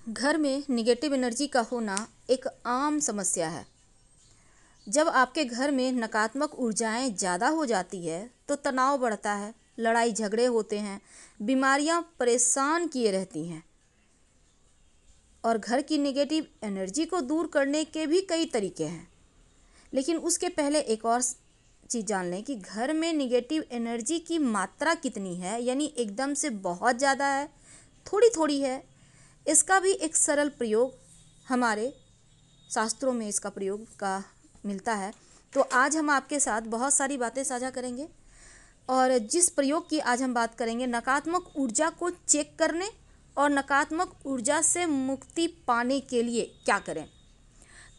घर में negative energy का होना एक आम समस्या है। जब आपके घर में नकारात्मक ऊर्जाएँ ज़्यादा हो जाती है तो तनाव बढ़ता है, लड़ाई झगड़े होते हैं, बीमारियाँ परेशान किए रहती हैं। और घर की निगेटिव एनर्जी को दूर करने के भी कई तरीके हैं। लेकिन उसके पहले एक और चीज़ जान लें कि घर में निगेटिव एनर्जी की मात्रा कितनी है, यानी एकदम से बहुत ज़्यादा है थोड़ी थोड़ी है इसका भी एक सरल प्रयोग हमारे शास्त्रों में इसका प्रयोग का मिलता है। तो आज हम आपके साथ बहुत सारी बातें साझा करेंगे और जिस प्रयोग की आज हम बात करेंगे, नकारात्मक ऊर्जा को चेक करने और नकारात्मक ऊर्जा से मुक्ति पाने के लिए क्या करें?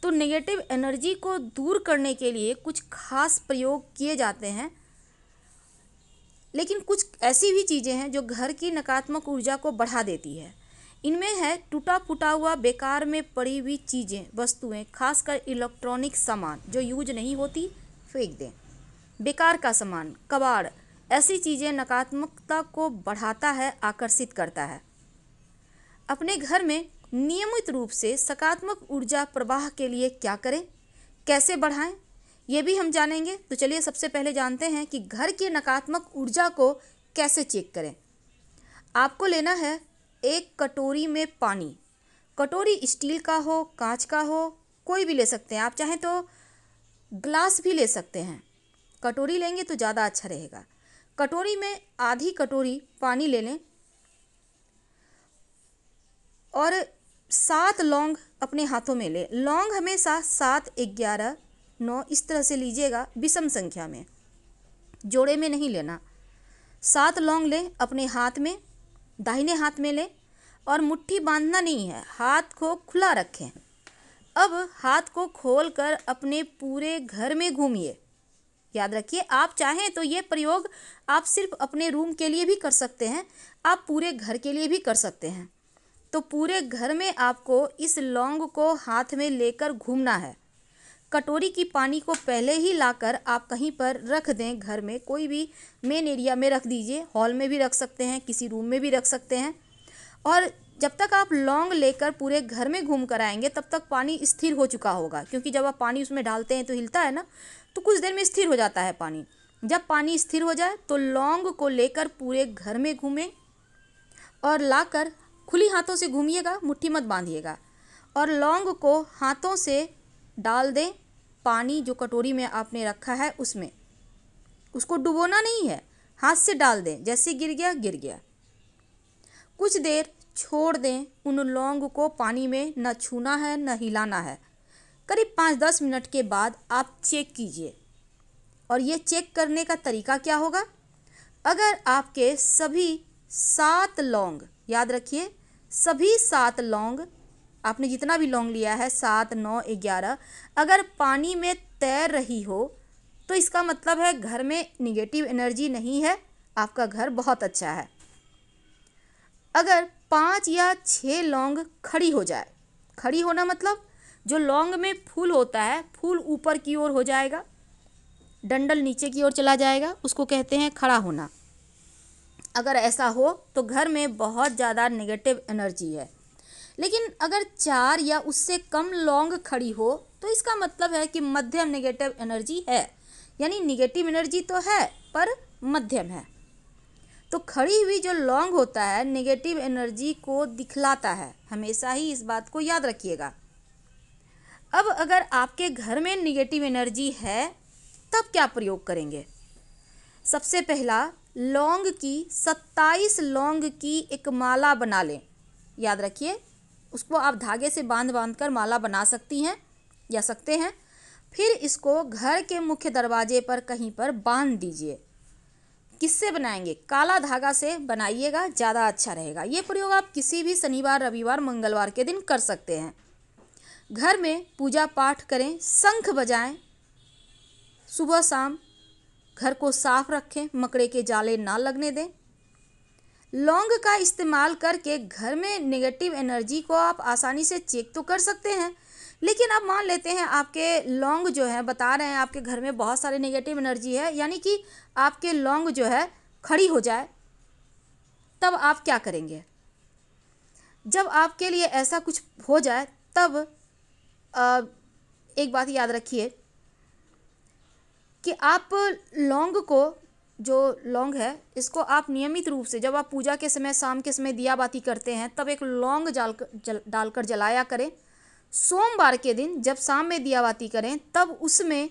तो नेगेटिव एनर्जी को दूर करने के लिए कुछ खास प्रयोग किए जाते हैं, लेकिन कुछ ऐसी भी चीज़ें हैं जो घर की नकारात्मक ऊर्जा को बढ़ा देती है। इनमें है टूटा फूटा हुआ, बेकार में पड़ी हुई चीज़ें, वस्तुएँ, खासकर इलेक्ट्रॉनिक सामान, जो यूज़ नहीं होती, फेंक दें। बेकार का सामान, कबाड़, ऐसी चीज़ें नकारात्मकता को बढ़ाता है, आकर्षित करता है। अपने घर में नियमित रूप से सकारात्मक ऊर्जा प्रवाह के लिए क्या करें? कैसे बढ़ाएँ? ये भी हम जानेंगे। तो चलिए सबसे पहले जानते हैं कि घर की नकारात्मक ऊर्जा को कैसे चेक करें। आपको लेना है एक कटोरी में पानी। कटोरी स्टील का हो, कांच का हो, कोई भी ले सकते हैं। आप चाहें तो ग्लास भी ले सकते हैं। कटोरी लेंगे तो ज़्यादा अच्छा रहेगा। कटोरी में आधी कटोरी पानी ले लें और सात लौंग अपने हाथों में ले। लौंग हमेशा सात, ग्यारह, नौ, इस तरह से लीजिएगा विषम संख्या में। जोड़े में नहीं लेना। सात लौंग लें अपने हाथ में। दाहिने हाथ में लें और मुट्ठी बांधना नहीं है, हाथ को खुला रखें। अब हाथ को खोलकर अपने पूरे घर में घूमिए। याद रखिए, आप चाहें तो ये प्रयोग आप सिर्फ़ अपने रूम के लिए भी कर सकते हैं, आप पूरे घर के लिए भी कर सकते हैं। तो पूरे घर में आपको इस लौंग को हाथ में लेकर घूमना है। कटोरी की पानी को पहले ही लाकर आप कहीं पर रख दें घर में। कोई भी मेन एरिया में रख दीजिए। हॉल में भी रख सकते हैं, किसी रूम में भी रख सकते हैं। और जब तक आप लौंग लेकर पूरे घर में घूम कर आएँगे, तब तक पानी स्थिर हो चुका होगा। क्योंकि जब आप पानी उसमें डालते हैं तो हिलता है ना तो कुछ देर में स्थिर हो जाता है पानी। जब पानी स्थिर हो जाए तो लौंग को लेकर पूरे घर में घूमें और लाकर खुली हाथों से घूमिएगा, मुट्ठी मत बांधिएगा। और लौंग को हाथों से डाल दें पानी जो कटोरी में आपने रखा है उसमें। उसको डुबोना नहीं है। हाथ से डाल दें। जैसे गिर गया गिर गया। कुछ देर छोड़ दें। उन लौंग को पानी में न छूना है, न हिलाना है। करीब पाँच दस मिनट के बाद आप चेक कीजिए। और ये चेक करने का तरीका क्या होगा? अगर आपके सभी सात लौंग, याद रखिए, सभी सात लौंग आपने जितना भी लौंग लिया है, सात, नौ, ग्यारह, अगर पानी में तैर रही हो तो इसका मतलब है घर में निगेटिव एनर्जी नहीं है, आपका घर बहुत अच्छा है। अगर पाँच या छः लौंग खड़ी हो जाए, खड़ी होना मतलब जो लौंग में फूल होता है, फूल ऊपर की ओर हो जाएगा, डंडल नीचे की ओर चला जाएगा, उसको कहते हैं खड़ा होना। अगर ऐसा हो तो घर में बहुत ज़्यादा नेगेटिव एनर्जी है। लेकिन अगर चार या उससे कम लौंग खड़ी हो तो इसका मतलब है कि मध्यम नेगेटिव एनर्जी है। यानी निगेटिव एनर्जी तो है, पर मध्यम है। तो खड़ी हुई जो लौंग होता है नेगेटिव एनर्जी को दिखलाता है। हमेशा ही इस बात को याद रखिएगा। अब अगर आपके घर में निगेटिव एनर्जी है, तब क्या प्रयोग करेंगे? सबसे पहला लौंग की सत्ताईस लौंग की एक माला बना लें। याद रखिए उसको आप धागे से बाँध बाँध कर माला बना सकती हैं या सकते हैं। फिर इसको घर के मुख्य दरवाजे पर कहीं पर बाँध दीजिए। किससे बनाएँगे? काला धागा से बनाइएगा, ज़्यादा अच्छा रहेगा। ये प्रयोग आप किसी भी शनिवार, रविवार, मंगलवार के दिन कर सकते हैं। घर में पूजा पाठ करें, शंख बजाएँ, सुबह शाम घर को साफ़ रखें, मकड़े के जाले ना लगने दें। लौंग का इस्तेमाल करके घर में नेगेटिव एनर्जी को आप आसानी से चेक तो कर सकते हैं। लेकिन आप मान लेते हैं आपके लौंग जो है बता रहे हैं आपके घर में बहुत सारे नेगेटिव एनर्जी है यानी कि आपके लौंग जो है खड़ी हो जाए तब आप क्या करेंगे? जब आपके लिए ऐसा कुछ हो जाए तब आ, एक बात याद रखिए कि आप लौंग को जो लौंग है, इसको आप नियमित रूप से जब आप पूजा के समय, शाम के समय दिया बाती करते हैं, तब एक लौंग जाल जल, डालकर जलाया करें। सोमवार के दिन जब शाम में दिया बाती करें, तब उसमें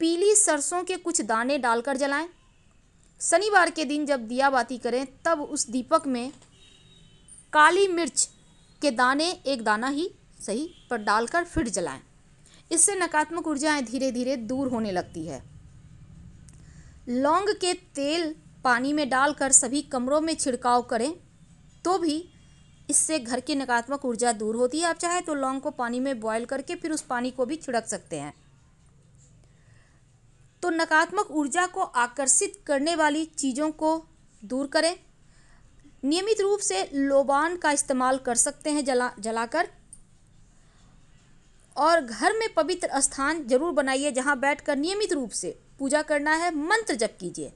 पीली सरसों के कुछ दाने डालकर जलाएँ। शनिवार के दिन जब दिया बाती करें, तब उस दीपक में काली मिर्च के दाने एक दाना ही सही पर डालकर फिर जलाएँ। इससे नकारात्मक ऊर्जाएँ धीरे धीरे दूर होने लगती है। लौंग के तेल पानी में डालकर सभी कमरों में छिड़काव करें तो भी इससे घर की नकारात्मक ऊर्जा दूर होती है। आप चाहे तो लौंग को पानी में बॉयल करके फिर उस पानी को भी छिड़क सकते हैं। तो नकारात्मक ऊर्जा को आकर्षित करने वाली चीज़ों को दूर करें। नियमित रूप से लोबान का इस्तेमाल कर सकते हैं जला, जलाकर। और घर में पवित्र स्थान ज़रूर बनाइए जहाँ बैठकर नियमित रूप से पूजा करना है, मंत्र जप कीजिए।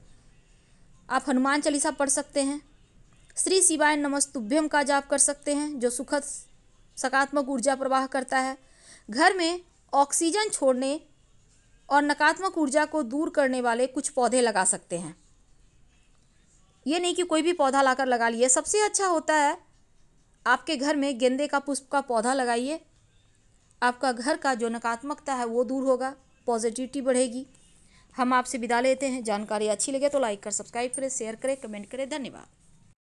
आप हनुमान चालीसा पढ़ सकते हैं, श्री शिवाय नमस्तुभ्यम का जाप कर सकते हैं, जो सुखद, सकारात्मक ऊर्जा प्रवाह करता है। घर में ऑक्सीजन छोड़ने और नकारात्मक ऊर्जा को दूर करने वाले कुछ पौधे लगा सकते हैं। ये नहीं कि कोई भी पौधा लाकर लगा लिए, सबसे अच्छा होता है, आपके घर में गेंदे का पुष्प का पौधा लगाइए आपका घर का जो नकारात्मकता है वो दूर होगा पॉजिटिविटी बढ़ेगी। हम आपसे विदा लेते हैं। जानकारी अच्छी लगे तो लाइक कर सब्सक्राइब करें शेयर करें कमेंट करें। धन्यवाद।